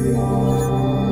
Música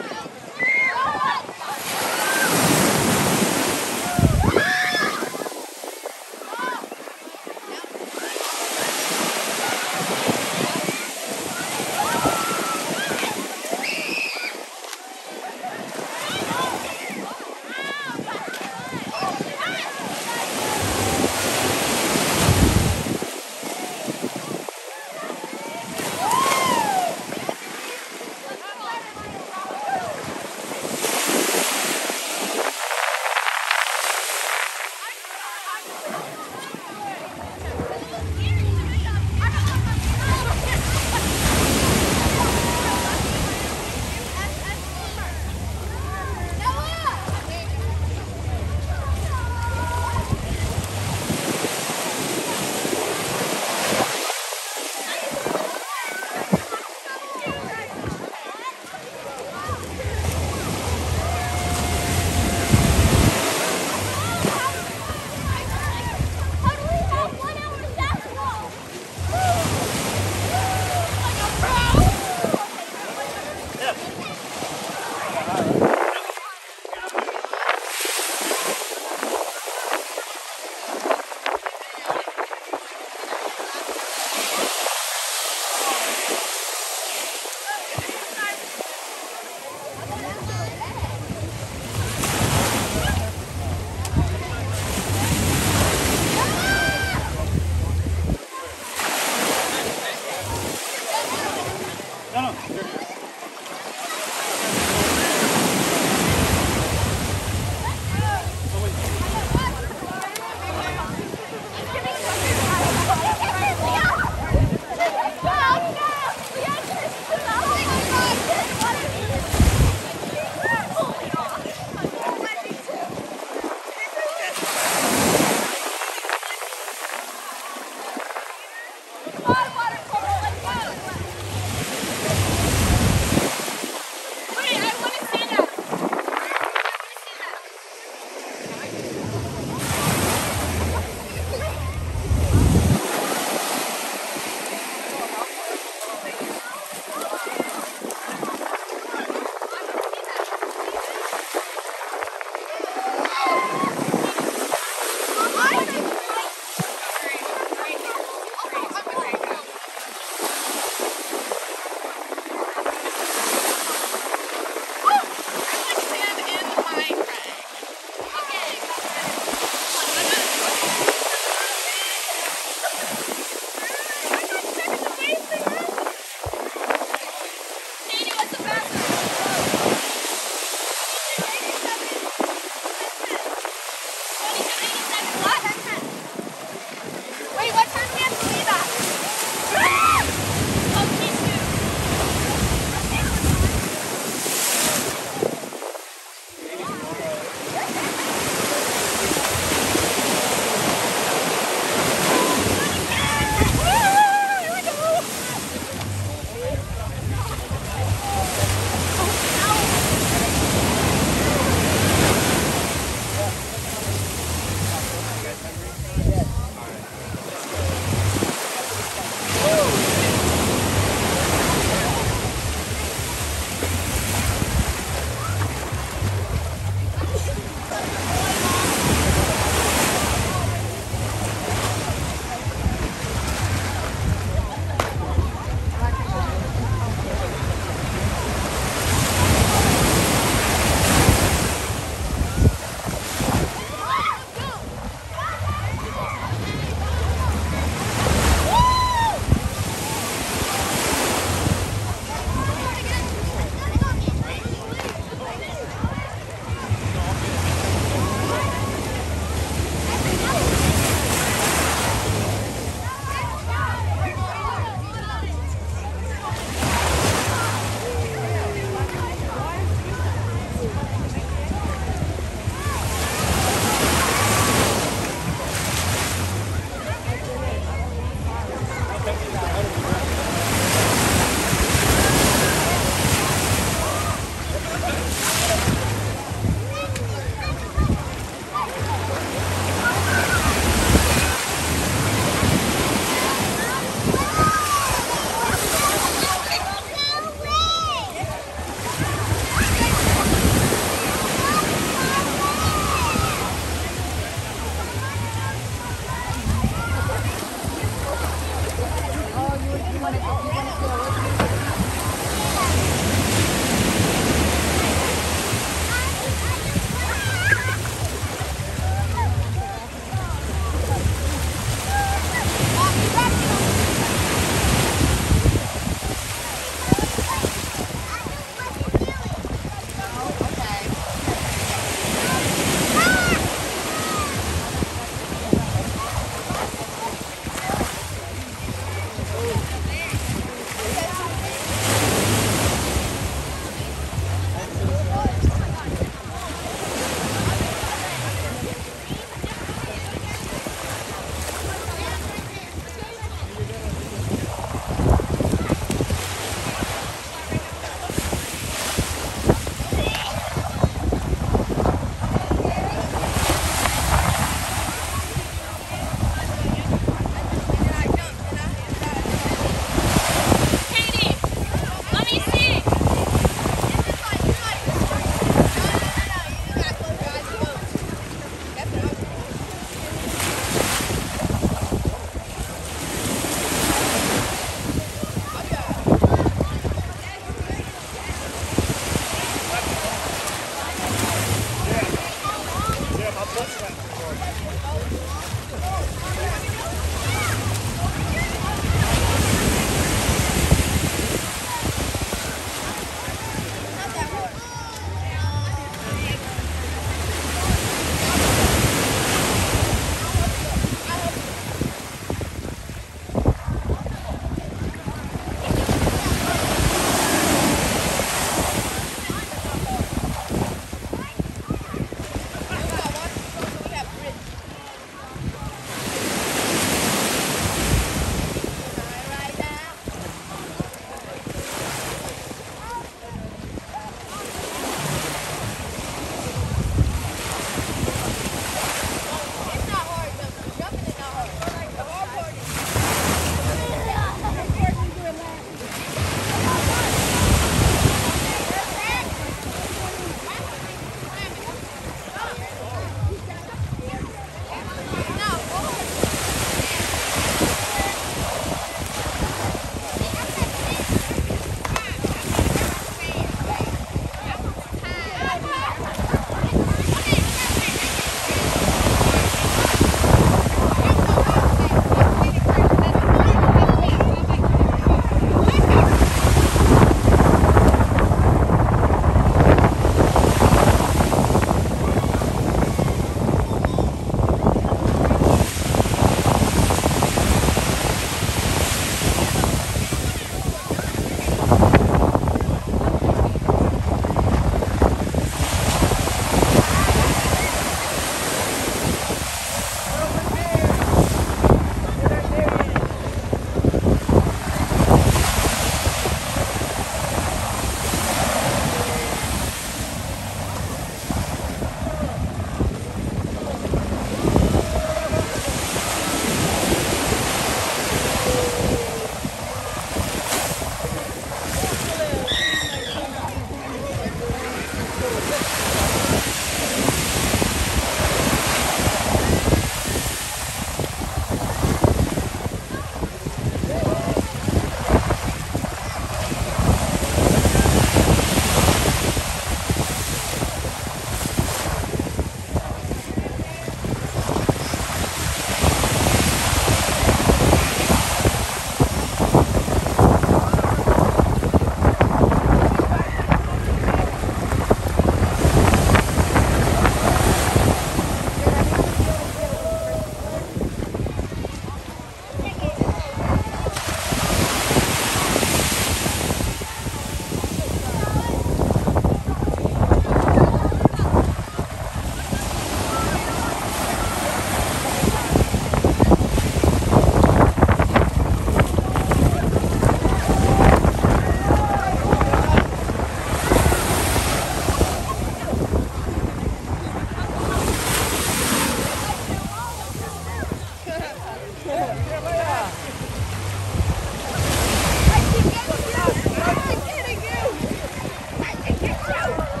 Woo!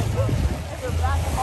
Oh, oh, oh.